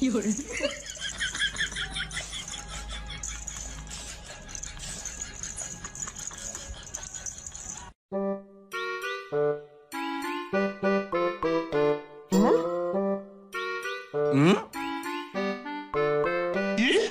有人。嗯？嗯？咦？